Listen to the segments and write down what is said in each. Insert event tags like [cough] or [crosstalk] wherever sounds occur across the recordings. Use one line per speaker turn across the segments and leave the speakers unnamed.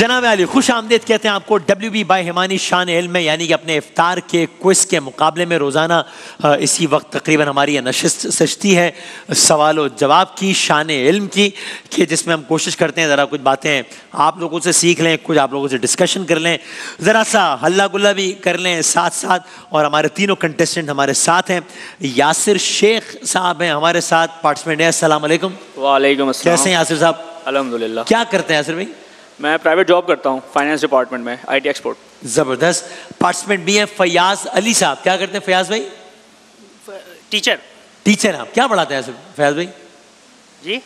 जनाब अली खुश आमदेद कहते हैं आपको डब्ल्यू बी बाई हिमानी शान इल्म में यानी कि अपने इफ्तार के क्विज के मुकाबले में रोज़ाना इसी वक्त तकरीबन हमारी ये नशिस्त सजती है सवाल व जवाब की शान इल्म की कि जिसमें हम कोशिश करते हैं ज़रा कुछ बातें आप लोगों से सीख लें कुछ आप लोगों से डिस्कशन कर लें ज़रा सा हल्ला गुल्ला भी कर लें साथ साथ और हमारे तीनों कंटेस्टेंट हमारे साथ हैं यासिर शेख साहब हैं हमारे साथ पार्टिसिपेंट हैं अस्सलाम वालेकुम। कैसे हैं यासिर साहब?
अल्हम्दुलिल्लाह।
क्या करते हैं यासिर भाई?
मैं प्राइवेट जॉब करता हूँ फाइनेंस डिपार्टमेंट में आई टी एक्सपोर्ट
ज़बरदस्त। पार्टिसिपेंट भी है फयाज अली साहब। क्या करते हैं फयाज भाई?
टीचर
टीचर हैं आप। क्या पढ़ाते हैं फयाज भाई?
जी?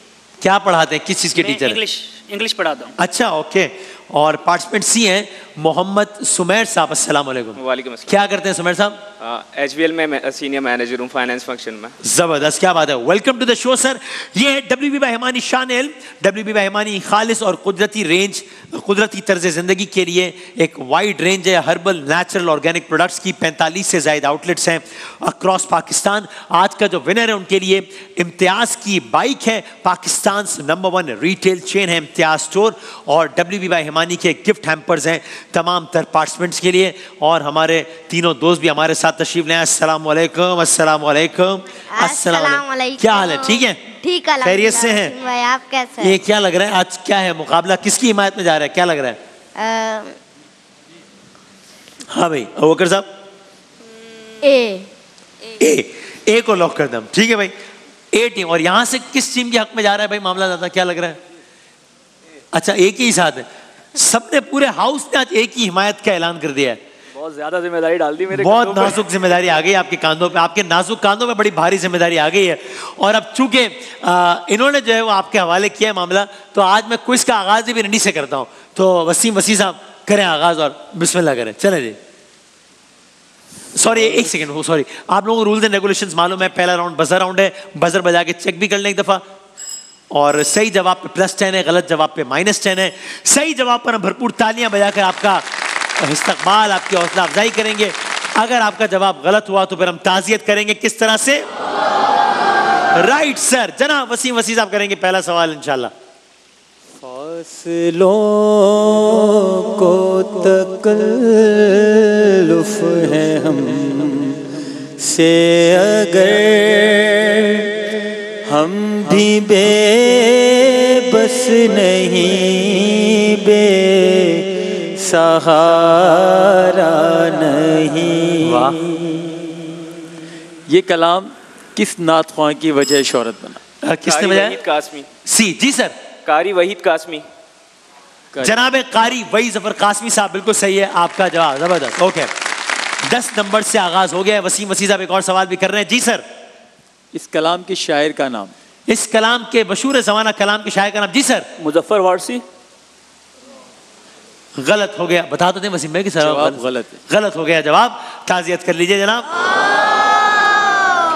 क्या पढ़ाते हैं? किस चीज़ के टीचर
इंग्लिश इंग्लिश पढ़ाता हूँ।
अच्छा ओके और पार्टिसिपेंट सी हैं मोहम्मद सुमेर साहब अस्सलाम वालेकुम।
वालेकुम
क्या करते हैं सुमेर साहब?
एच बी में मैं सीनियर मैनेजर हूँ फाइनेंस फ़ंक्शन में।
ज़बरदस्त क्या बात है। Welcome to the show sir ये है डब्ल्यू बी बहमानी शान इल्म डब्ल्यू बी बहमानी खालिस और कुदरती रेंज कुदरती तर्ज ज़िंदगी के लिए एक वाइड रेंज है। हर्बल नेचुरल ऑर्गेनिक प्रोडक्ट्स की 45 से ज़ायद आउटलेट्स हैं अक्रॉस पाकिस्तान। आज का जो विनर है उनके लिए इम्तियाज़ की बाइक है। Pakistan number one retail chain है इम्तियाज़ स्टोर और डब्ल्यू बी हिमानी के गिफ्ट हैम्पर्स हैं। तमाम तर पार्टिसिपेंट्स के लिए और हमारे तीनों दोस्त भी हमारे साथ तशरीफ़ लें अस्सलाम वालेकुम अस्सलाम वालेकुम अस्सलाम वालेकुम क्या हाल है? ठीक है?
ठीक है
खैरियत से हैं?
आप कैसे?
ये क्या लग रहा है? आज क्या है मुकाबला? किसकी हिमायत में जा रहा है? क्या लग रहा है? हाँ भाई अबूबकर साहब।
ए।
ए ए को लॉक कर दम ठीक है भाई। ए टीम और यहाँ से किस टीम के हक में जा रहा है भाई? मामला ज़्यादा क्या लग रहा है? अच्छा एक ही साथ है। सबने पूरे हाउस ने आज एक ही हिमायत का ऐलान कर दिया है।
बहुत ज़्यादा ज़िम्मेदारी डाल दी मेरे
बहुत नाजुक ज़िम्मेदारी आ गई आपके कांधों पे। आपके नाजुक कांधों पे बड़ी भारी ज़िम्मेदारी आ गई है। और अब चूँकि इन्होंने जो है वो आपके हवाले किया है मामला तो आज मैं क्विज का आगाज़ भी रंडी से करता हूँ। तो वसीम वसी साहब करें आगाज़ और बिस्मिल्लाह करें। चले जी। सॉरी एक सेकंड सॉरी आप लोगों को रूल्स एंड रेगुलेशंस मालूम है पहला राउंड बजर राउंड है। बजर बजा के चेक भी कर लें एक दफ़ा। और सही जवाब पे प्लस टेन है, गलत जवाब पे माइनस टेन है। सही जवाब पर हम भरपूर तालियाँ बजाकर आपका इस्तकबाल, आपकी हौसला अफजाई करेंगे। अगर आपका जवाब गलत हुआ तो फिर हम ताजियत करेंगे। किस तरह से? राइट सर जना वसीम वसी साहब करेंगे पहला सवाल, इंशाल्लाह।
फासलों को तकल्लुफ है हम से अगर हम भी बेबस नहीं बे सहारा नहीं।
वाह।
ये कलाम किस नात ख्वां की वजह शोहरत बना?
किसने बजाया?
वहीद कासमी।
सी जी सर।
कारी वहीद कासमी।
जनाब कारी वही ज़फ़र कासमी साहब बिल्कुल सही है आपका जवाब ज़बरदस्त। ओके। दस नंबर से आगाज़ हो गया है वसीम वसी साहब एक और सवाल भी कर रहे हैं। जी सर।
इस कलाम के शायर का नाम।
इस कलाम के मशहूर जमाना कलाम के शायर का नाम। जी सर।
मुजफ्फर वारसी।
गलत हो गया। बता तो दें वसीम भाई कि सर।
गलत है।
गलत हो गया जवाब। ताजियत कर लीजिए जनाब।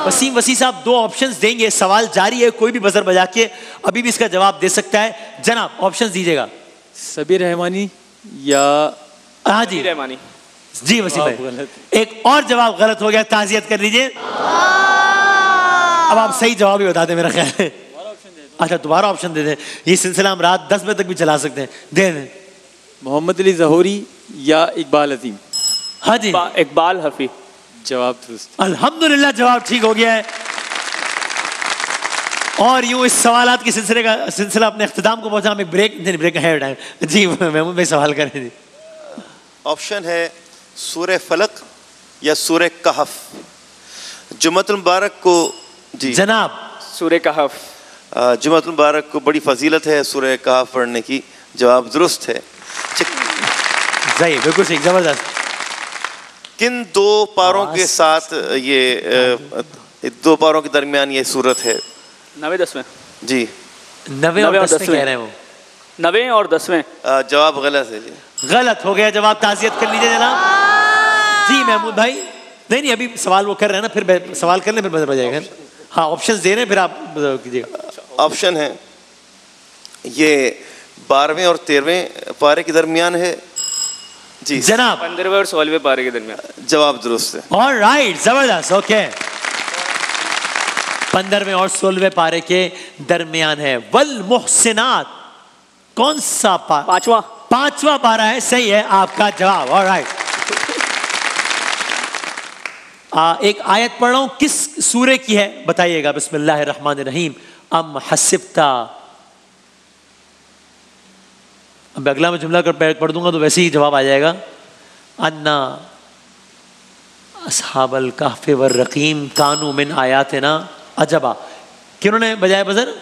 वसीम वसी साहब दो ऑप्शंस देंगे। सवाल जारी है कोई भी बजर बजा के अभी भी इसका जवाब दे सकता है। जनाब ऑप्शंस दीजिएगा।
सबीर रहमानी या
हाँ जी।
रहमानी।
जी वसीम भाई।
गलत
एक और जवाब गलत हो गया। ताजियत कर लीजिए। अब आप सही जवाब ही बता दें मेरा ख्याल है। अच्छा दोबारा ऑप्शन दे दें। ये सिलसिला हम रात दस बजे तक भी चला सकते हैं। दे दें।
मोहम्मद अली जहूरी या इकबाल अजीम?
हाँ जी।
इकबाल हफी
जवाब दुरुस्त।
अल्हम्दुलिल्लाह जवाब ठीक हो गया है। और यूँ इस सवाल के सिलसिले का सिलसिला अपने अख्ताम को पहुँचा हम एक ब्रेक नहीं ब्रेक है। टाइम जी महमूद भाई सवाल करें जी
ऑप्शन है सूर्य फलक या सूर्य कहफ। जुमतुल मुबारक को जी।
जनाब।
सूर्य कहफ।
जुमतुल मुबारक को बड़ी फजीलत है सूर्य कहफ पढ़ने की। जवाब दुरुस्त है।
सही बिल्कुल सही ज़बरदस्त।
किन दो पारों के साथ ये दो पारों के दरमियान ये सूरत है?
नवे दसवें।
जी।
नवे और
दसवें।
कह रहे हैं वो।
नवे और दसवें।
जवाब गलत है जी।
गलत हो गया जवाब ताजियत कर लीजिए जनाब। जी महमूद भाई। नहीं नहीं अभी सवाल वो कर रहे हैं ना फिर सवाल कर लें फिर बदल बजाएगा हाँ ऑप्शन दे रहे हैं फिर आप कीजिएगा।
ऑप्शन है। ये बारहवें और तेरहवें पारे के दरमियान है। जी।
जनाब।
पंद्रहवें और सोलहवें पारे के दरमियान।
जवाब दुरुस्त है।
ऑल राइट ज़बरदस्त ओके पंद्रहवें और सोलहवें पारे के दरमियान है। वल मुहसिनात कौन सा पा
पांचवा।
पांचवा पारा है? सही है आपका जवाब। और राइट एक आयत पढ़ रहा हूँ। किस सूर्य की है? बताइएगा। बिस्मिल्लाह रहमान रहीम अम हसिबता। अब अगला मैं जुमला कर पढ़ दूँगा तो वैसे ही जवाब आ जाएगा। अन्ना असहाबल काफे वर रकीम कानू मिन आयात ना अजबा किन्होंने बजाय बजर?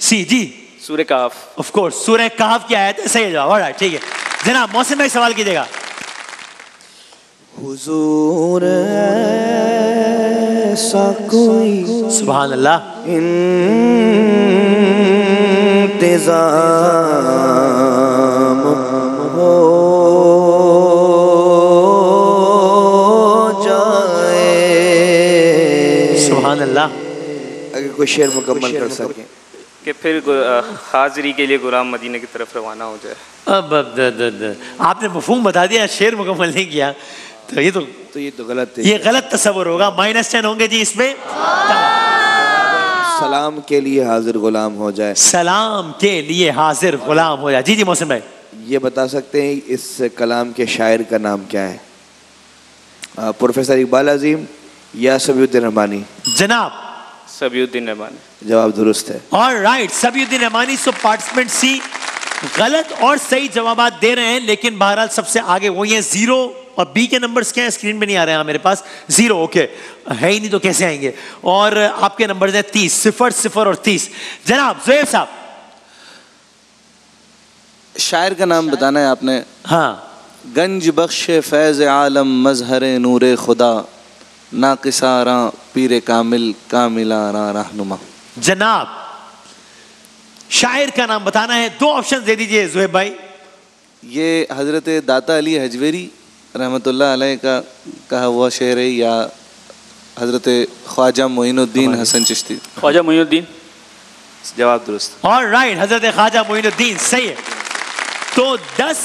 सी जी।
सूर्य काफ।
ऑफ़ कोर्स सूर्य काफ की आयत है सही जवाब। ठीक है। जनाब मौसम भाई सवाल कीजिएगा।
हुजूर ऐसा कोई
सुभान अल्लाह
इंतज़ाम हो जाए।
सुभान अल्लाह
अगर कोई शेर मुकम्मल कर सके।
कि फिर हाजिरी के लिए गुलाम मदीने की तरफ़ रवाना हो जाए।
अब अब द, द, द, आपने मफहूम बता दिया शेर मुकम्मल नहीं किया। तो ये तो
तो ये तो गलत है
ये गलत तस्वर होगा माइनस टेन होंगे जी इसमें
सलाम के लिए हाजिर गुलाम हो जाए
सलाम के लिए हाजिर गुलाम हो जाए जी जी मौसम भाई
ये बता सकते हैं इस कलाम के शायर का नाम क्या है आ, प्रोफेसर इकबाल अजीम या सबियुद्दीन रहमानी
जनाब
सबियुद्दीन रहमान
जवाब दुरुस्त है
और right Sabiuddin Rahmani so participant C गलत और सही जवाब दे रहे हैं लेकिन बहरहाल सबसे आगे वही है ज़ीरो और बी के नंबर्स क्या है? स्क्रीन पे नहीं आ रहे हैं मेरे पास। ज़ीरो ओके है ही नहीं तो कैसे आएँगे? और आपके नंबर है तीस। सिफर सिफर और तीस। जनाब जोएब साहब।
शायर का नाम बताना है आपने।
हाँ।
गंज बख्श फैज़ आलम मजहर नूर खुदा। नाकिसारा पीर कामिल कामिलारा रहनुमा।
जनाब शायर का नाम बताना है। दो ऑप्शन दे दीजिए जोहेब भाई।
ये हज़रत दाता अली हजवेरी रहमतुल्लाह अलैह का कहा हुआ शेर है या हज़रत ख्वाजा मोइनुद्दीन हसन चिश्ती।
ख्वाजा मोइनुद्दीन?
जवाब दुरुस्त।
और राइट हज़रत ख्वाजा मोइनुद्दीन सही है। तो दस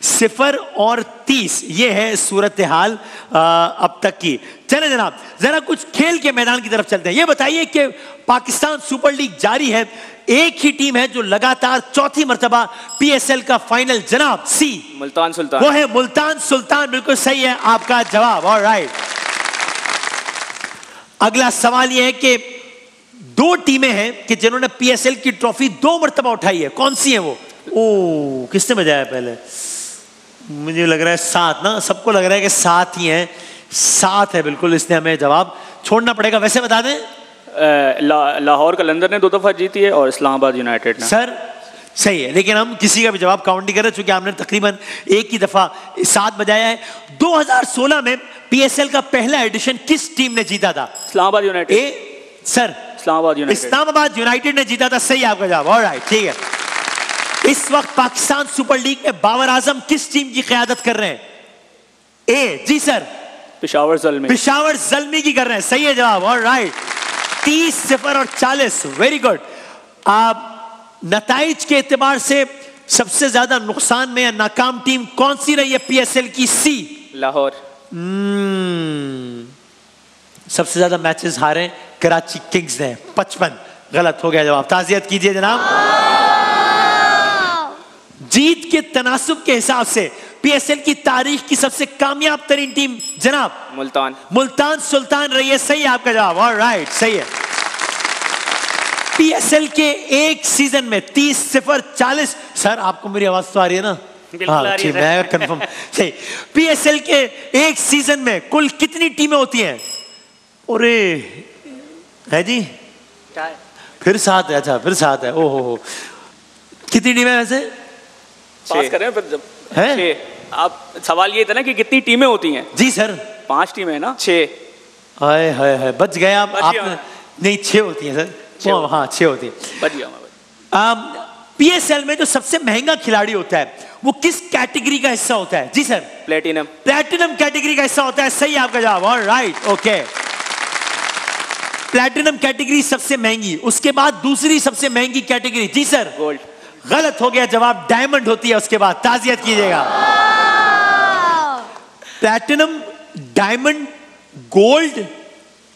सिफर और तीस ये है सूरत हाल अब तक की। चले जनाब जरा कुछ खेल के मैदान की तरफ़ चलते हैं। ये बताइए कि पाकिस्तान सुपर लीग जारी है एक ही टीम है जो लगातार चौथी मर्तबा पीएसएल का फाइनल जनाब सी।
मुल्तान सुल्तान।
वो है मुल्तान सुल्तान बिल्कुल सही है आपका जवाब और राइट अगला सवाल यह है कि दो टीमें हैं कि जिन्होंने पीएसएल की ट्रॉफी दो मरतबा उठाई है कौन सी है वो? ओ किसने बजाया पहले? मुझे लग रहा है सात ना सबको लग रहा है कि सात ही है। सात है बिल्कुल इसने हमें जवाब छोड़ना पड़ेगा। वैसे बता दें।
ला, लाहौर कलंदर ने दो दफ़ा जीती है और इस्लामाबाद यूनाइटेड ने।
सर सही है लेकिन हम किसी का भी जवाब काउंट नहीं कर रहे चूँकि हमने तकरीबन एक ही दफ़ा सात बजाया है। 2016 में पीएसएल का पहला एडिशन किस टीम ने जीता था?
Islamabad United.
A sir
Islamabad United.
Islamabad United ने जीता था। सही आपका जवाब। और ठीक है। इस वक्त पाकिस्तान सुपर लीग में बाबर आज़म किस टीम की क्यादत कर रहे हैं? ए जी सर।
पिशावर जलमी।
पिशावर जलमी की कर रहे हैं। सही है जवाब। और राइट तीस सिफर और चालीस। वेरी गुड आप नतज के एतबार से सबसे ज़्यादा नुकसान में या नाकाम टीम कौन सी रही है पीएसएल की? सी
लाहौर।
Hmm. सबसे ज़्यादा मैचेस हारे कराची किंग्स ने। पचपन। गलत हो गया जवाब। ताजियत कीजिए जनाब। के तनासुब के हिसाब से पीएसएल की तारीख की सबसे कामयाब तरीन टीम जनाब।
मुल्तान।
मुल्तान सुल्तान रही है सही है आपका जवाब। और राइट सही है। पीएसएल के एक सीज़न में 30 सिफर 40 सर आपको मेरी आवाज़ तो आ रही है ना?
है।
मैं कंफर्म सही। पीएसएल के एक सीज़न में कुल कितनी टीमें होती हैं? अरे है जी? फिर सात है अच्छा फिर सात है। ओहो कितनी टीमें वैसे?
पास करें फिर जब
हैं?
छः। आप सवाल ये था ना कि कितनी टीमें होती हैं?
जी सर।
पाँच टीमें हैं ना? छः।
हाय हाय हाय बच गए आप।
बच गया
आपने नहीं छह होती हैं सर। हाँ। छह होती हैं।
बच गया मैं
पीएसएल में जो सबसे महँगा खिलाड़ी होता है वो किस कैटेगरी का हिस्सा होता है? जी सर।
प्लेटिनम
प्लेटिनम कैटेगरी का हिस्सा होता है। सही आपका जवाब। और राइट ओके प्लेटिनम कैटेगरी सबसे महँगी उसके बाद दूसरी सबसे महँगी कैटेगरी। जी सर।
गोल्ड
गलत हो गया जवाब डायमंड होती है उसके बाद ताजियत कीजिएगा। प्लैटिनम डायमंड गोल्ड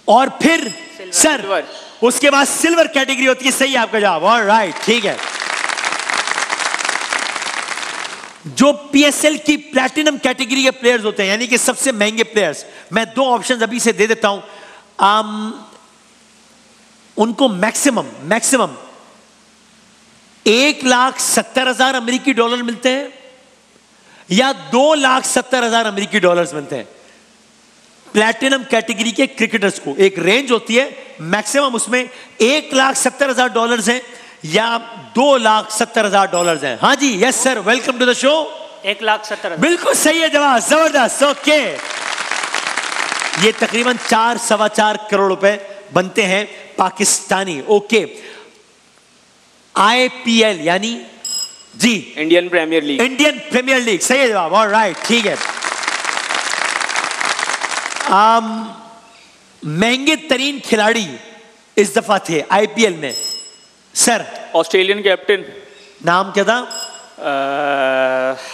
और फिर सर उसके बाद सिल्वर कैटेगरी होती है सही आपका जवाब। और राइट ठीक है। जो पीएसएल की प्लैटिनम कैटेगरी के प्लेयर्स होते हैं यानी कि सबसे महँगे प्लेयर्स मैं दो ऑप्शंस अभी से दे देता हूँ। आम, उनको मैक्सिमम मैक्सिमम एक लाख सत्तर हज़ार अमरीकी डॉलर मिलते हैं या दो लाख सत्तर हज़ार अमरीकी डॉलर्स मिलते हैं। प्लैटिनम कैटेगरी के क्रिकेटर्स को एक रेंज होती है मैक्सिमम उसमें एक लाख सत्तर हज़ार डॉलर है या दो लाख सत्तर हज़ार डॉलर है। हाँ जी yes sir welcome to the show
एक लाख सत्तर
बिल्कुल सही है जवाब ज़बरदस्त ओके ये तकरीबन चार सवा चार करोड़ रुपए बनते हैं पाकिस्तानी ओके आईपीएल यानी जी।
Indian Premier League
Indian Premier League सही है जवाब। और राइट ठीक है। आम, महँगे तरीन खिलाड़ी इस दफ़ा थे आईपीएल में। सर
ऑस्ट्रेलियन कैप्टन
नाम क्या था?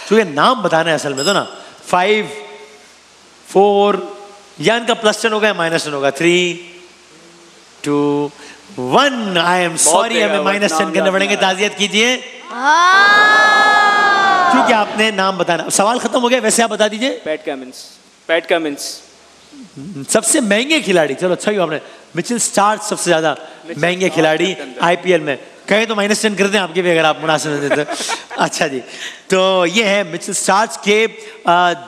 चूँकि नाम बताना है असल में तो ना। फाइव फोर या इनका प्लस टेन होगा या माइनस टेन होगा three two one I am sorry हमें माइनस टेन करने पड़ेंगे ताजियत कीजिए। क्योंकि आपने नाम बताना। सवाल खत्म हो गया वैसे आप बता दीजिए।
पैट कमिंस पैट कमिंस
सबसे महँगे खिलाड़ी चलो अच्छा ही आपने। मिचिल स्टार्स सबसे ज़्यादा महँगे खिलाड़ी आईपीएल में। कहें तो माइनस टेन करते हैं आपके भी अगर आप मुनासिब देते [laughs] अच्छा जी। तो ये है मिचल स्टार्च के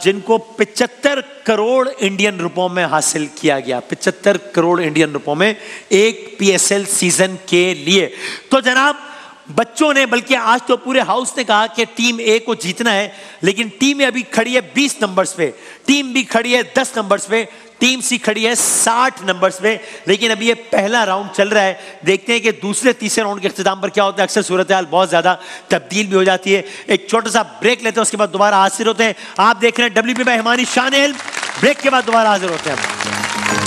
जिनको 75 करोड़ इंडियन रुपयों में हासिल किया गया। 75 करोड़ इंडियन रुपयों में एक पीएसएल सीज़न के लिए। तो जनाब बच्चों ने, बल्कि आज तो पूरे हाउस ने कहा कि टीम ए को जीतना है, लेकिन टीम अभी खड़ी है 20 नंबर्स पे। टीम बी खड़ी है 10 नंबर्स पे टीम सी खड़ी है 60 नंबर्स पे। लेकिन अभी ये पहला राउंड चल रहा है। देखते हैं कि दूसरे, तीसरे राउंड के अख्ताम पर क्या होता है। अक्सर सूरत हाल बहुत ज़्यादा तब्दील भी हो जाती है। एक छोटा सा ब्रेक लेते हैं, उसके बाद दोबारा हाजिर होते हैं। आप देख रहे हैं डब्ल्यू पी हिमानी शान ब्रेक के बाद दोबारा हाजिर होते हैं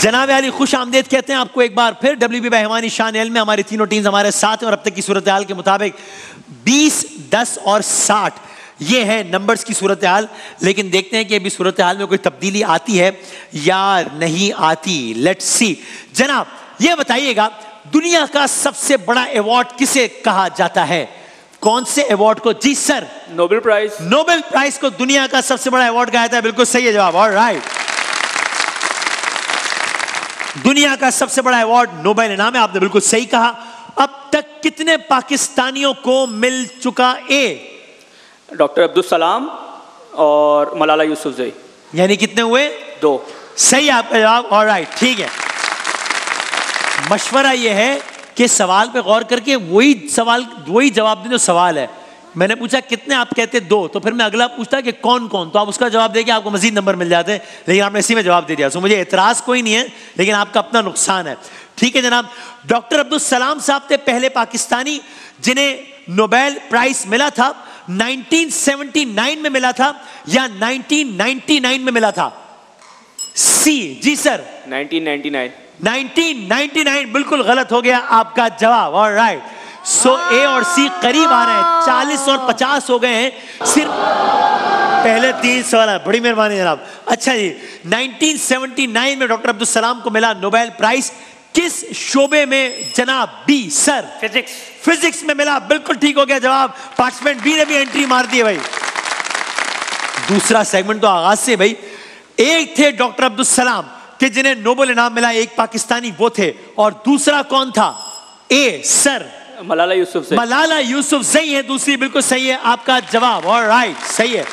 जनाब अली खुश आमदेद कहते हैं आपको एक बार फिर डब्ल्यू बी बहवानी शान एल में हमारी तीनों टीम्स हमारे साथ हैं और अब तक की सूरत हाल के मुताबिक 20, 10 और 60 ये है नंबर्स की सूरत हाल लेकिन देखते हैं कि अभी सूरत हाल में कोई तब्दीली आती है या नहीं आती। लेट्स सी जनाब ये बताइएगा दुनिया का सबसे बड़ा अवार्ड किसे कहा जाता है? कौन से अवार्ड को? जी sir
Nobel prize
Nobel prize को दुनिया का सबसे बड़ा अवार्ड कहा जाता है। बिल्कुल सही है जवाब। और राइट दुनिया का सबसे बड़ा अवार्ड नोबेल इनाम है आपने बिल्कुल सही कहा। अब तक कितने पाकिस्तानियों को मिल चुका ए
डॉक्टर अब्दुल सलाम और मलाला यूसुफ जई।
यानी कितने हुए?
दो।
सही आपका जवाब और राइट ठीक है। मशवरा यह है कि सवाल पे गौर करके वही सवाल वही जवाब दें जो सवाल है। मैंने पूछा कितने आप कहते दो? तो फिर मैं अगला पूछता कि कौन कौन? तो आप उसका जवाब देके आपको मजीद नंबर मिल जाते हैं। लेकिन आपने इसी में जवाब दे दिया। सो मुझे एतराज़ कोई नहीं है लेकिन आपका अपना नुकसान है। ठीक है जनाब डॉक्टर अब्दुल सलाम साहब थे पहले पाकिस्तानी जिन्हें नोबेल प्राइज मिला था 1979 में मिला था या 1999 में मिला था? सी जी सर।
1999
1999 बिल्कुल गलत हो गया आपका जवाब। और राइट सो ए और सी करीब आ रहे हैं। 40 और 50 हो गए हैं। सिर्फ़ पहले तीन सवाल बड़ी मेहरबानी जनाब। अच्छा जी 1979 में डॉक्टर अब्दुल सलाम को मिला नोबेल प्राइज। किस शोबे में जनाब बी सर?
फिजिक्स।
फिजिक्स में मिला। बिल्कुल ठीक हो गया जवाब। पार्टिसिपेंट बी ने भी एंट्री मार दी है भाई। दूसरा सेगमेंट तो आगाज़ से भाई। एक थे डॉक्टर अब्दुल सलाम कि जिन्हें नोबेल इनाम मिला। एक पाकिस्तानी वो थे। और दूसरा कौन था? ए सर।
मलाला यूसुफ जई
मलाला यूसुफ सही है दूसरी बिल्कुल सही है आपका जवाब। और राइट सही है।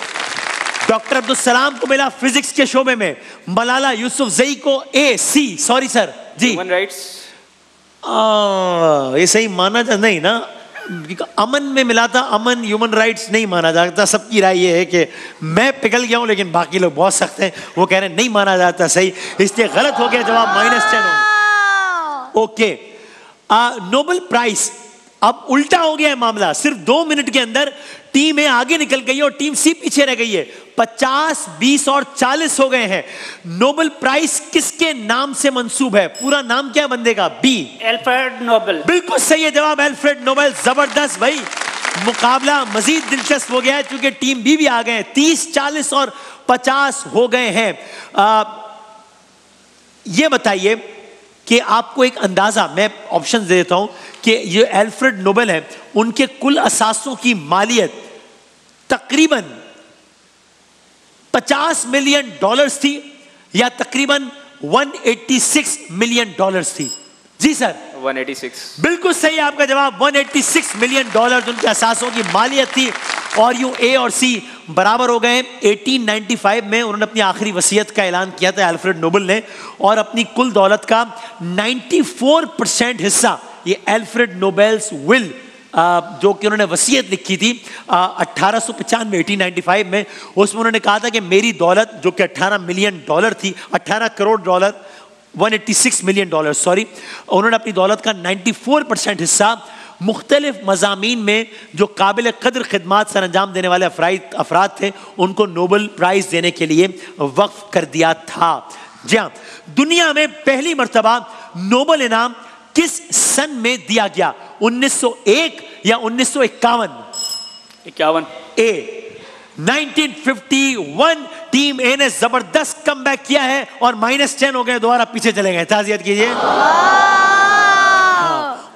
डॉक्टर अब्दुल सलाम को मिला फिजिक्स के शोबे में। मलाला यूसुफ जई को ए सी सॉरी सर जी।
ह्यूमन राइट्स
ये सही माना जा नहीं ना? अमन में मिला था अमन ह्यूमन राइट्स नहीं माना जाता सबकी राय ये है कि मैं पिघल गया हूँ लेकिन बाकी लोग बहुत सख्त हैं। वो कह रहे हैं नहीं माना जाता सही। इसलिए गलत हो गया जवाब माइनस टेन हो ओके नोबेल प्राइज अब उल्टा हो गया है मामला। सिर्फ़ दो मिनट के अंदर टीम ए आगे निकल गई है और टीम सी पीछे रह गई है। 50, 20 और 40 हो गए हैं। नोबेल प्राइज किसके नाम से मंसूब है? पूरा नाम क्या बंदे का? बी।
Alfred Nobel.
बिल्कुल सही है जवाब एल्फ्रेड नोबेल। ज़बरदस्त भाई। मुकाबला मजीद दिलचस्प हो गया है क्योंकि टीम बी भी आ गए तीस चालीस और पचास हो गए हैं। ये बताइए कि आपको एक अंदाज़ा, मैं ऑप्शन दे देता हूँ कि ये एल्फ्रेड नोबेल है, उनके कुल असासों की मालियत तकरीबन 50 मिलियन डॉलर्स थी या तकरीबन 186 मिलियन डॉलर्स थी। जी सर।
186
बिल्कुल सही आपका जवाब 186 मिलियन डॉलर उनके असासों की मालियत थी और यूँ ए और सी बराबर हो गए। 1895 में उन्होंने अपनी आखिरी वसीयत का ऐलान किया था अल्फ्रेड नोबल ने, और अपनी कुल दौलत का 94 परसेंट हिस्सा, ये अल्फ्रेड नोबेल्स विल जो कि उन्होंने वसीयत लिखी थी अट्ठारह सौ पचानवे एटीन में, उसमें उन्होंने कहा था कि मेरी दौलत, जो कि 18 मिलियन डॉलर थी 18 crore dollar 186 million dollar sorry उन्होंने अपनी दौलत का 94 परसेंट हिस्सा मुख्तलिफ़ मजामी में जो काबिल कदर खदमात सर अंजाम देने वाले अफराद थे उनको नोबल प्राइज़ देने के लिए वक्फ कर दिया था। जी हाँ दुनिया में पहली मरतबा नोबल इनाम किस सन में दिया गया? 1901 या उन्नीस सौ इक्यावन?
इक्यावन।
ए। 1951 टीम ए ने ज़बरदस्त कम किया है और माइनस टेन हो गए दोबारा पीछे चले गए। ताजियत कीजिए।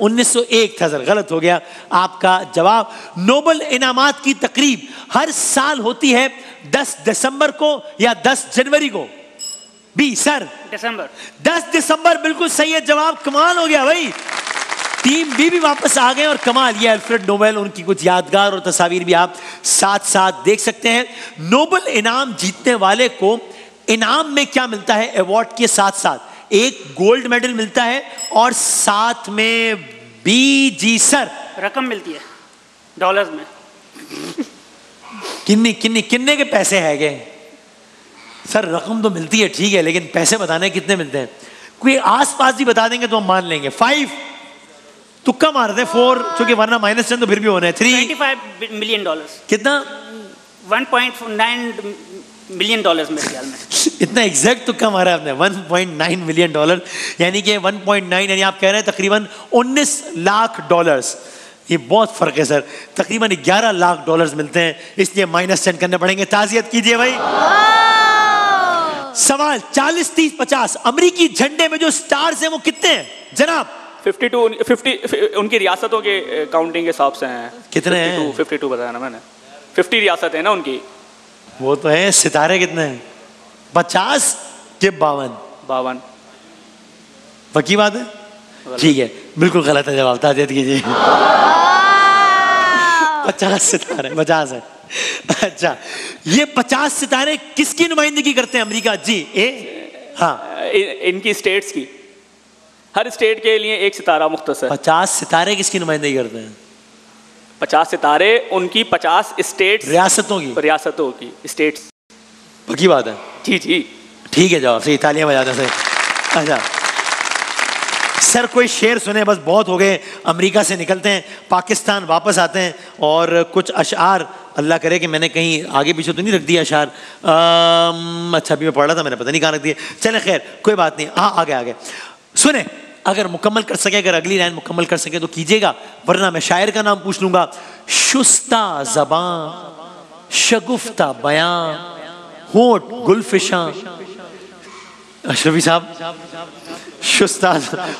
1901 था सर गलत हो गया आपका जवाब। नोबल इनामात की तकरीब हर साल होती है 10 दिसंबर को या 10 जनवरी को। बी सर
दिसंबर।
10 दिसंबर बिल्कुल सही है जवाब कमाल हो गया भाई। टीम बी भी वापस आ गए और कमाल ये अल्फ्रेड नोबेल उनकी कुछ यादगार और तस्वीर भी आप साथ साथ देख सकते हैं। नोबल इनाम जीतने वाले को इनाम में क्या मिलता है? अवार्ड के साथ साथ एक गोल्ड मेडल मिलता है और साथ में बी जी सर
रकम मिलती है डॉलर्स में।
किन्नी किन्नी किन्ने के पैसे है गए? सर रकम तो मिलती है ठीक है लेकिन पैसे बताने कितने मिलते हैं? कोई आस पास ही बता देंगे तो हम मान लेंगे। फाइव तुक्का मार दे फोर क्योंकि वरना माइनस टेन तो फिर भी होना है। थ्री
मिलियन डॉलर्स
कितना?
1.9 मिलियन डॉलर्स मेरे ख्याल में।
इतना एग्जैक्ट तुक्का मारा आपने 1.9 मिलियन डॉलर यानी कि 1.9 यानी आप कह रहे हैं तकरीबन 19 लाख डॉलर्स ये बहुत फ़र्क है सर तकरीबन 11 लाख डॉलर्स मिलते हैं इसलिए माइनस टेन करने पड़ेंगे। ताजियत कीजिए भाई। सवाल 40 30 50 अमरीकी झंडे में जो स्टार्स हैं वो कितने हैं? जनाब
52 50 उनकी रियासतों के काउंटिंग के हिसाब से हैं।
कितने हैं?
52 बताया ना मैंने। 50 रियासत है ना उनकी।
वो तो है सितारे कितने हैं? पचास के बावन।
बावन।
पक्की बात है? ठीक है बिल्कुल गलत है जवाब ताजियत कीजिए। पचास सितारे पचास है। अच्छा ये पचास सितारे किसकी नुमाइंदगी करते हैं अमेरिका? जी ए? हाँ।
इनकी स्टेट्स की। हर स्टेट के लिए एक सितारा मुख्त है
पचास सितारे किसकी नुमाइंदगी करते हैं?
पचास सितारे उनकी पचास स्टेट
रियासतों की।
रियासतों की स्टेट
पक्की बात है?
जी जी।
ठीक है जवाब सही। तालियाँ बजाते से अच्छा। सर कोई शेर सुने बस बहुत हो गए। अमेरिका से निकलते हैं पाकिस्तान वापस आते हैं और कुछ अशार अल्लाह करे कि मैंने कहीं आगे पीछे तो नहीं रख दिया अशार अच्छा अभी मैं पढ़ रहा था मैंने पता नहीं कहाँ रख दिया चले खैर कोई बात नहीं। हाँ आगे आगे। सुने अगर मुकम्मल कर सके, अगर अगली लाइन मुकम्मल कर सके तो कीजिएगा, वरना मैं शायर का नाम पूछ लूँगा। शुस्ता जबान, शगुफ्ता बयां होठ गुलफिशा अशरफी साहब, शुस्ता,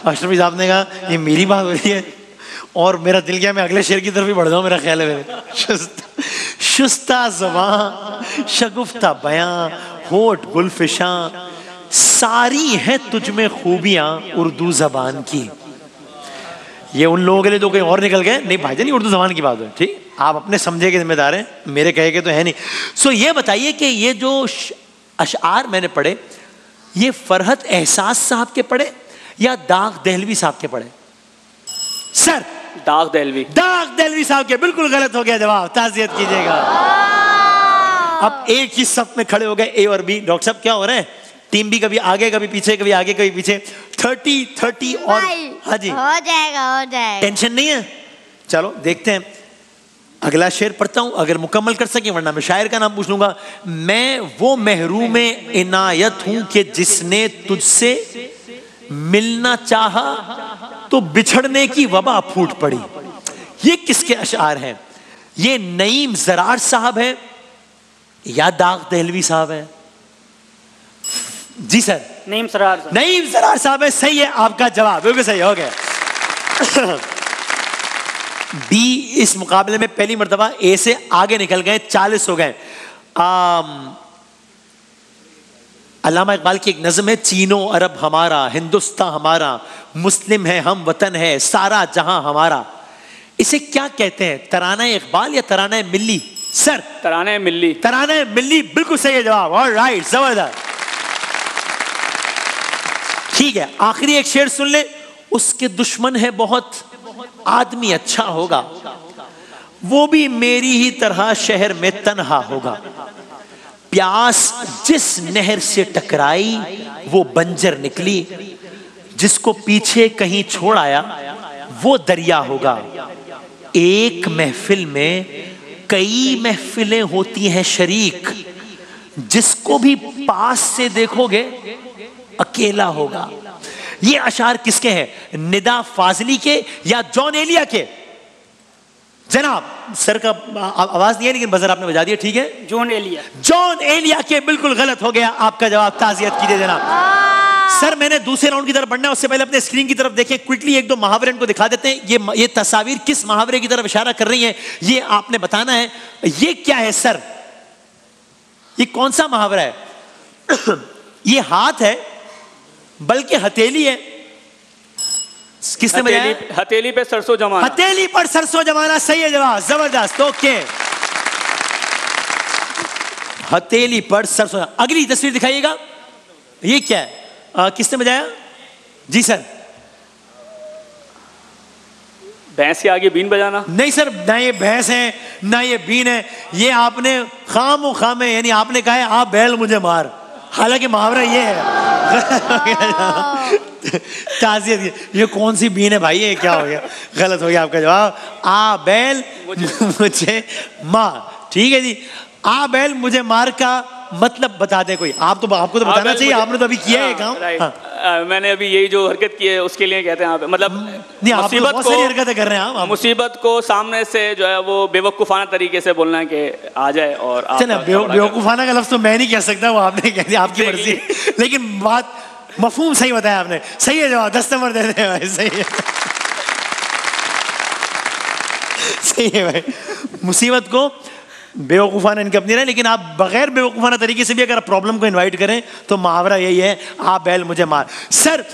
अशरफी साहब ने कहा, ये मेरी बात हो रही है और मेरा दिल गया, मैं अगले शेर की तरफ़ ही बढ़ जाऊँ, मेरा ख्याल है शुस्ता जबान, शगुफ्ता बयां होठ गुलफिशा सारी है तुझ में खूबियाँ उर्दू जबान की। ये उन लोगों के लिए तो कहीं और निकल गए। नहीं भाईजान ये उर्दू जबान की बात है ठीक? आप अपने समझे के जिम्मेदार हैं मेरे कहे के तो है नहीं। सो ये बताइए कि ये जो अशार मैंने पढ़े ये फरहत एहसास साहब के पढ़े या दाग दहलवी साहब के पढ़े? सर!
दाग दहलवी।
दाग दहलवी साहब के बिल्कुल गलत हो गया जवाब। ताजियत कीजिएगा। अब एक ही सब में खड़े हो गए ए और बी। डॉक्टर साहब क्या हो रहे हैं? टीम भी कभी आगे कभी पीछे कभी आगे कभी पीछे। थर्टी थर्टी और हाँ जी।
हो जाएगा हो जाएगा।
टेंशन नहीं है? चलो देखते हैं। अगला शेर पढ़ता हूँ अगर मुकम्मल कर सके वरना मैं शायर का नाम पूछ लूँगा। मैं वो महरूम इनायत हूँ कि जिसने तुझसे मिलना चाहा तो बिछड़ने की वबा फूट पड़ी। ये किसके अशार हैं? ये नईम जरार साहब है या दाग दहलवी साहब है? जी सर।
नईम सरार सर
नईम जरार साहब है सही है आपका जवाब बिल्कुल सही हो गया। [laughs] बी इस मुकाबले में पहली मरतबा ए से आगे निकल गए चालीस हो गए। अलामा इकबाल की एक नज़म है चीनो अरब हमारा हिंदुस्तान हमारा मुस्लिम है हम वतन है सारा जहाँ हमारा। इसे क्या कहते हैं तराना इकबाल या तराना मिल्ली? सर।
तराना मिल्ली।
तराना मिल्ली बिल्कुल सही है जवाब और राइट ज़बरदस्त। ठीक है, आखिरी एक शेर सुन ले। उसके दुश्मन है बहुत, आदमी अच्छा होगा। वो भी मेरी ही तरह शहर में तनहा होगा। प्यास जिस नहर से टकराई, वो बंजर निकली। जिसको पीछे कहीं छोड़ आया, वो दरिया होगा। एक महफिल में कई महफिलें होती हैं शरीक। जिसको भी पास से देखोगे अकेला होगा। ये अशार किसके हैं? निदा फाजली के या जॉन एलिया के? जनाब सर का आवाज़ नहीं है लेकिन बजर आपने बजा दिया ठीक है?
जोन एलिया।
जॉन एलिया के बिल्कुल गलत हो गया आपका जवाब। ताजियत कीजिए जनाब। सर मैंने दूसरे राउंड की तरफ़ बढ़ना है उससे पहले अपने स्क्रीन की तरफ़ देखें। क्विकली एक दो मुहावरे को दिखा देते हैं। ये ये तस्वीर किस मुहावरे की तरफ़ इशारा कर रही है ये आपने बताना है। ये क्या है सर? ये कौन सा मुहावरा है? [coughs] ये हाथ है बल्कि हथेली है। किसने
हथेली
बजाया
हथेली पे सरसों जमाना।
हथेली पर सरसों जमाना सही है जवाब ज़बरदस्त ओके। हथेली पर सरसों अगली तस्वीर दिखाइएगा। ये क्या है? आ, किसने बजाया? जी सर।
भैंस के आगे बीन बजाना।
नहीं सर ना ये भैंस है ना ये बीन है। ये आपने खाम खामे यानी आपने कहा है आप बैल मुझे मार। हालाँकि मुहावरा ये है। [laughs] ताजियत ये कौन सी बीन है भाई? ये क्या हो गया? गलत हो गया आपका जवाब। आ बैल मुझे। [laughs] मार। ठीक है जी। आ बैल मुझे मार का मतलब बता दे कोई। आप तो आपको तो बताना चाहिए। आपने तो अभी किया है
हाँ,
काम। हाँ।
मैंने अभी यही जो हरकत की है उसके लिए कहते हैं आप मतलब
तो बहुत सारी हरकतें कर रहे हैं आप-
मुसीबत को सामने से जो है वो बेवकूफाना तरीके से बोलना है कि आ जाए और
बेवकूफाना का लफ्ज तो मैं नहीं कह सकता वो आपने कह दिया आपकी मर्ज़ी। लेकिन बात मफहूम सही बताया आपने। सही है जवाब दस नंबर दे दे भाई सही है। सही है भाई। मुसीबत को बेवकूफ़ाना इनकी अपनी रहे, लेकिन आप बगैर बेवकूफ़ाना तरीके से भी अगर आप प्रॉब्लम को इनवाइट करें तो मुहावरा यही है, आप बैल मुझे मार। सर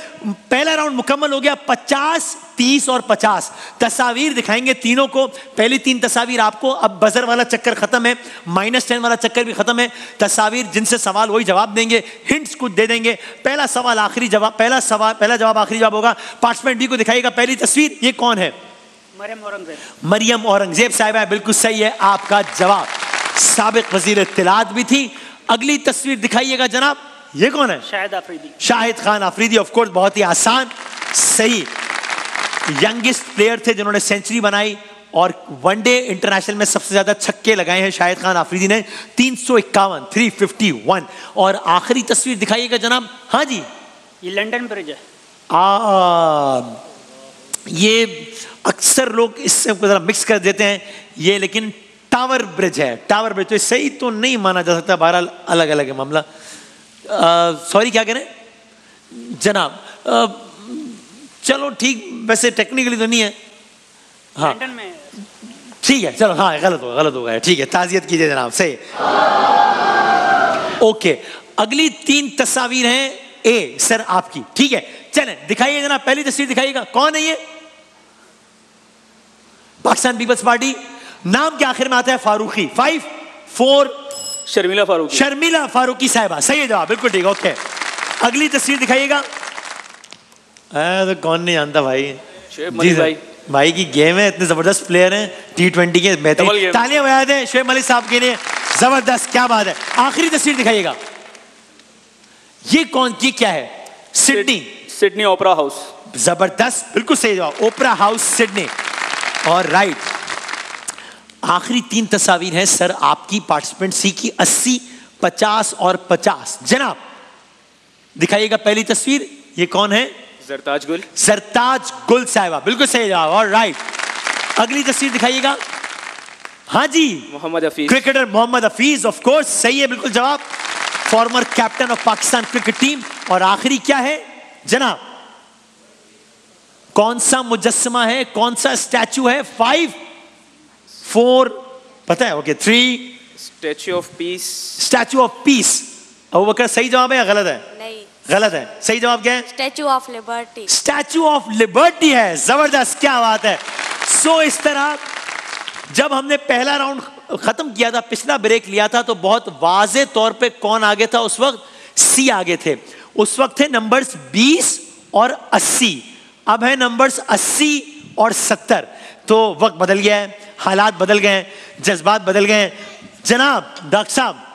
पहला राउंड मुकम्मल हो गया, पचास, तीस और पचास। तस्वीर दिखाएँगे तीनों को। पहली तीन तस्वीर आपको, अब बजर वाला चक्कर खत्म है माइनस टेन वाला चक्कर भी खत्म है। तस्वीर जिनसे सवाल, वही जवाब देंगे हिंट्स कुछ दे देंगे। पहला सवाल, आखिरी जवाब, पहला सवाल, पहला जवाब, आखिरी जवाब होगा। पार्टिसिपेंट बी को दिखाएगा पहली तस्वीर, ये कौन है?
मरियम औरंगज़ेब।
साहिबा बिल्कुल सही है आपका जवाब। सबक वज़ीर इत्तलात भी थी। अगली तस्वीर दिखाइएगा जनाब। ये कौन है?
शाहिद आफरीदी।
शाहिद खान अफरीदी ऑफ़ कोर्स बहुत ही आसान सही यंगेस्ट प्लेयर थे जिन्होंने सेंचुरी बनाई और वनडे इंटरनेशनल में सबसे ज़्यादा छक्के लगाए हैं शाहिद खान आफरीदी ने तीन सौ इक्यावन थ्री फिफ्टी वन और आखिरी तस्वीर दिखाइएगा जनाब। हाँ जी।
ये लंदन ब्रिज है।
आ, ये अक्सर लोग इससे जरा मिक्स कर देते हैं। ये लेकिन टावर ब्रिज है। टावर ब्रिज तो सही तो नहीं माना जा सकता बहरहाल अलग अलग है मामला। सॉरी क्या करें? जनाब आ, चलो ठीक वैसे टेक्निकली तो नहीं है। हाँ। ठीक है चलो हाँ गलत होगा गलत हो गया ठीक है ताजियत कीजिए जनाब सही। ओके अगली तीन तस्वीर हैं। ए सर आपकी ठीक है। चलें दिखाइए जनाब पहली तस्वीर दिखाइएगा कौन है ये? पाकिस्तान पीपल्स पार्टी। नाम के आखिर में आता है? Farooqui. Five four
Sharmila Farooqui.
Sharmila Farooqui साहिबा। सही है जवाब बिल्कुल ठीक ओके अगली तस्वीर दिखाइएगा। तो कौन नहीं जानता भाई। जी
भाई।
भाई की गेम है इतने ज़बरदस्त प्लेयर हैं टी ट्वेंटी के बेहतरीन तालियाँ बजा दें शुएब मलिक साहब के लिए। ज़बरदस्त क्या बात है। आखिरी तस्वीर दिखाइएगा। ये कौन ये क्या है? सिडनी।
Sydney Opera House.
ज़बरदस्त बिल्कुल सही जवाब। Opera House Sydney. और राइट आखिरी तीन तस्वीर हैं सर आपकी पार्टिसिपेंट सी की 80 50 और 50 जनाब दिखाइएगा पहली तस्वीर ये कौन है?
सरताज गुल।
सरताज गुल साहिबा। बिल्कुल सही जवाब और राइट अगली तस्वीर दिखाइएगा। हाँ जी।
Mohammad Hafeez.
Cricketer Mohammad Hafeez of course सही है बिल्कुल जवाब। Former captain of Pakistan cricket team और आखिरी क्या है? जनाब कौन सा मुजस्मा है कौन सा स्टैचू है? फाइव फोर पता है? Okay three
statue of peace
statue of peace Abu Bakr सही जवाब है या गलत है?
नहीं।
गलत है। सही जवाब क्या है?
Statue of Liberty
Statue of Liberty है। ज़बरदस्त क्या बात है। सो so, इस तरह जब हमने पहला राउंड खत्म किया था पिछला ब्रेक लिया था तो बहुत वाजे तौर पे कौन आगे था उस वक्त? सी आगे थे। उस वक्त थे नंबर्स 20 और 80 अब है नंबर्स 80 और 70 तो वक्त बदल गया है, हालात बदल गए हैं, जज्बात बदल गए हैं। जनाब, डॉक्टर साहब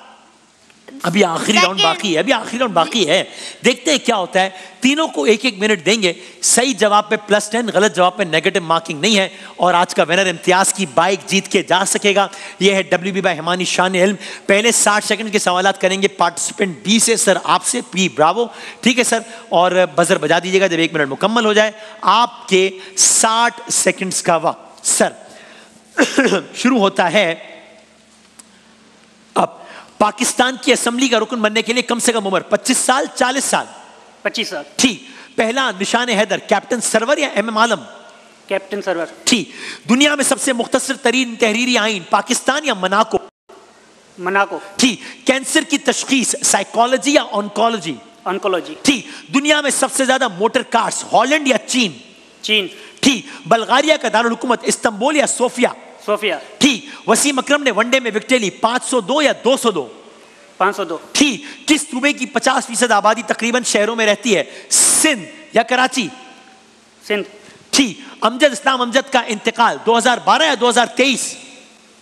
अभी आखिरी राउंड बाकी है अभी आखिरी राउंड बाकी है। देखते हैं क्या होता है। तीनों को एक एक मिनट देंगे। सही जवाब पे प्लस टेन गलत जवाब पे नेगेटिव मार्किंग नहीं है। और आज का विनर इम्तियाज़ की बाइक जीत के जा सकेगा। ये है डब्ल्यू बी बाई हिमानी शान इल्म पहले 60 सेकंड के सवाल करेंगे। पार्टिसिपेंट बी से सर आपसे पी ब्रावो ठीक है सर और बजर बजा दीजिएगा जब एक मिनट मुकम्मल हो जाए। आपके साठ सेकेंड्स का वक्त। सर [coughs] शुरू होता है पाकिस्तान की असेंबली का रुकन बनने के लिए कम से कम उम्र 25 साल 40 साल।
पच्चीस साल।
ठीक पहला निशान हैदर कैप्टन सरवर या M M Alam?
Captain Sarwar.
ठीक दुनिया में सबसे मुख्तसर तरीन तहरीरी आइन पाकिस्तान या मनाको?
मनाको।
ठीक कैंसर की तशखीस साइकोलॉजी या ऑनकोलॉजी?
ऑन्कोलॉजी।
ठीक दुनिया में सबसे ज़्यादा मोटर कार्स हॉलैंड या चीन?
चीन।
ठीक बल्गारिया का दारुल हुकूमत इस्तंबुल या सोफिया?
सोफिया।
ठीक वसीम अकरम ने वनडे में विकेट ली 502 या 202
502
ठीक किस सूबे की 50 फ़ीसद आबादी तकरीबन शहरों में रहती है? सिंध या कराची?
सिंध।
ठीक अमजद इस्लाम अमजद का इंतकाल 2012 या 2023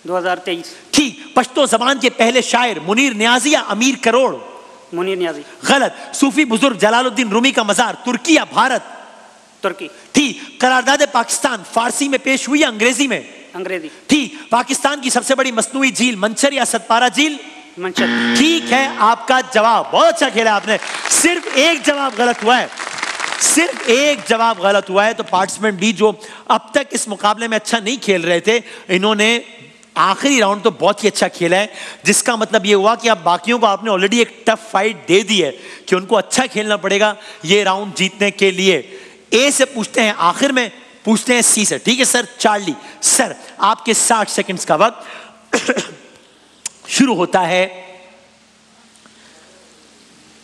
2023
ठीक पश्तो जबान के पहले शायर मुनीर न्याजी या अमीर करोड़?
मुनीर न्याजी।
गलत सूफी बुज़ुर्ग जलालुद्दीन रूमी का मजार तुर्की या भारत?
तुर्की।
ठीक करारदाद पाकिस्तान फारसी में पेश हुई या अंग्रेज़ी में?
अंग्रेज़ी।
ठीक पाकिस्तान की सबसे बड़ी मसनूई झील मंचर या सतपारा झील।
मंचर
ठीक है आपका जवाब बहुत अच्छा खेला आपने। सिर्फ़ एक जवाब गलत हुआ है। सिर्फ़ एक जवाब गलत हुआ है तो पार्टिसिपेंट भी जो अब तक इस मुकाबले में अच्छा नहीं खेल रहे थे इन्होंने आखिरी राउंड तो बहुत ही अच्छा खेला है जिसका मतलब ये हुआ कि अब बाकियों को आपने ऑलरेडी एक टफ फाइट दे दी है कि उनको अच्छा खेलना पड़ेगा ये राउंड जीतने के लिए। ए से पूछते हैं आखिर में पूछते हैं सी से ठीक है सर चार्ली। सर आपके 60 सेकंड्स का वक्त [coughs] शुरू होता है।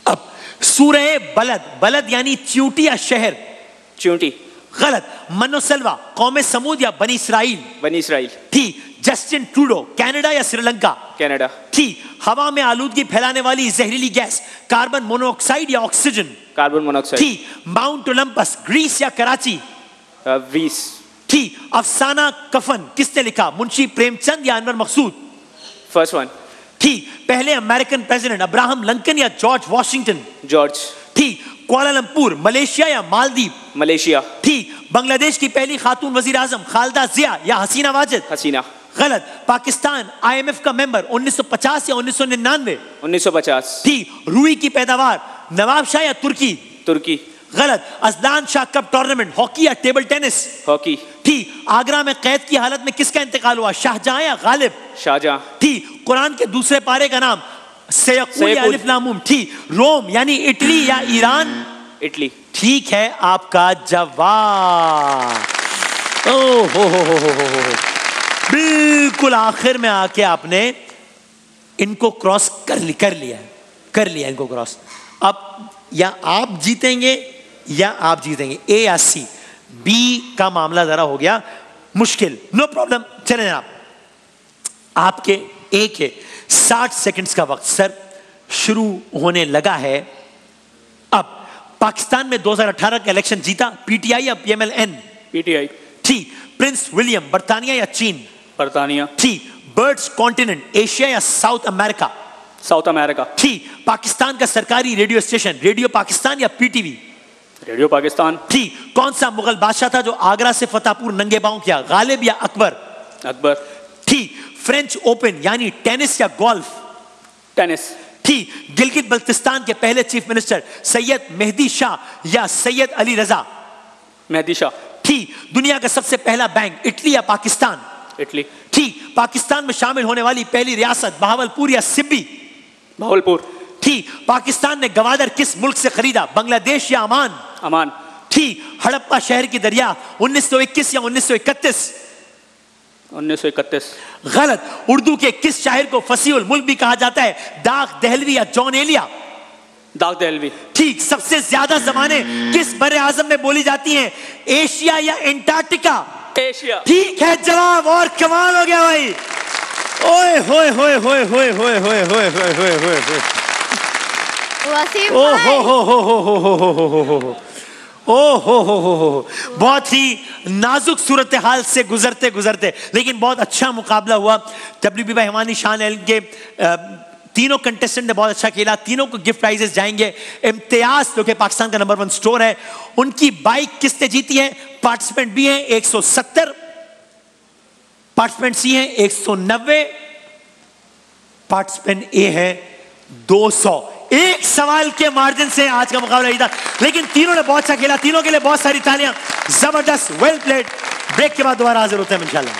अब सूरह बलद बलद यानी च्यूटी या शहर?
च्यूंटी
गलत। मनोसलवा कौम समूद या बनी इसराइल?
बनी इसराइल।
ठीक जस्टिन ट्रूडो कनाडा या श्रीलंका?
कनाडा।
ठीक हवा में आलूदगी फैलाने वाली जहरीली गैस कार्बन मोनोऑक्साइड या ऑक्सीजन?
Carbon monoxide.
ठीक माउंट ओलंपस ग्रीस या कराची?
वीस
ठीक अफसाना कफन किसने लिखा? मुंशी प्रेमचंद या अनवर मकसूद?
फ़र्स्ट वन
ठीक पहले अमेरिकन प्रेसिडेंट अब्राहम लंकन या जॉर्ज वॉशिंगटन
जॉर्ज
ठीक कुआलालंपुर मलेशिया या मालदीव
मलेशिया
ठीक बांग्लादेश की पहली खातून वज़ीर आज़म खालदा जिया या हसीना वाजिद?
हसीना.
गलत. पाकिस्तान आईएमएफ का मेंबर 1950 या 1999
1950
ठीक रूई की पैदावार नवाब शाह या तुर्की?
तुर्की.
गलत। Azlan Shah cup tournament hockey या टेबल टेनिस
हॉकी
ठीक आगरा में कैद की हालत में किसका इंतकाल हुआ? शाहजहां या गालिब?
शाहजहां।
ठीक कुरान के दूसरे पारे का नाम ठीक रोम यानी इटली या ईरान?
इटली।
ठीक है आपका जवाब। ओ हो हो हो हो हो बिल्कुल आखिर में आके आपने इनको क्रॉस कर कर लिया कर लिया इनको क्रॉस अब या आप जीतेंगे या आप जीतेंगे। ए या सी बी का मामला जरा हो गया। मुश्किल। नो प्रॉब्लम चले जनाब आपके ए के 60 सेकंड्स का वक्त सर शुरू होने लगा है। अब पाकिस्तान में 2018 का इलेक्शन जीता। पीटीआई या पीएमएलएन
पीटीआई
ठीक प्रिंस विलियम बर्तानिया या चीन?
बर्तानिया।
ठीक बर्ड्स कॉन्टिनेंट एशिया या साउथ अमेरिका
साउथ अमेरिका
ठीक पाकिस्तान का सरकारी रेडियो स्टेशन रेडियो पाकिस्तान या पीटीवी
रेडियो पाकिस्तान।
ठीक कौन सा मुगल बादशाह था जो आगरा से फतेहपुर नंगे पाँव किया? गालिब या अकबर?
अकबर।
ठीक फ्रेंच ओपन यानी टेनिस या गोल्फ?
टेनिस।
ठीक गिलगित बल्तिस्तान के पहले चीफ मिनिस्टर सैयद मेहदी शाह या सैयद अली रजा?
मेहदी शाह।
ठीक दुनिया का सबसे पहला बैंक इटली या पाकिस्तान?
इटली।
ठीक पाकिस्तान में शामिल होने वाली पहली रियासत बहावलपुर या सिब्बी?
भावलपुर
ठीक पाकिस्तान ने गवादर किस मुल्क से खरीदा? बांग्लादेश या अमान?
अमान।
ठीक हड़प्पा शहर की दरिया 1921 या 1931
उन्नीस सौ इकतीस।
गलत। उर्दू के किस शायर को फसीउल मुल्क भी कहा जाता है? दाग दहलवी या जॉन एलिया?
दाग दहलवी।
ठीक सबसे ज़्यादा जमाने किस बड़े आज़म में बोली जाती हैं? एशिया या एंटार्क्टिका?
एशिया।
ठीक है जवाब और कमाल हो गया भाई। ओए होए होए होए होए होए होए होए होए होए होए।
वसीम
ओ हो हो हो हो हो हो हो हो हो हो हो ओ हो हो हो हो बहुत ही नाजुक सूरत हाल से गुजरते गुजरते लेकिन बहुत अच्छा मुकाबला हुआ डब्ल्यू बी भाई हमानी शान एल के तीनों कंटेस्टेंट ने बहुत अच्छा खेला तीनों को गिफ्ट प्राइजेस जाएँगे इम्तियाज़ जो कि पाकिस्तान का नंबर वन स्टोर है उनकी बाइक किसने जीती है पार्टिसिपेंट भी हैं 170 पार्टिसिपेंट सी हैं 190 पार्टिसिपेंट ए है 200 एक सवाल के मार्जिन से आज का मुकाबला जीता लेकिन तीनों ने बहुत अच्छा खेला, तीनों के लिए बहुत सारी तालियाँ। ज़बरदस्त वेल प्लेड ब्रेक के बाद दोबारा हाजिर होते हैं इंशाल्लाह।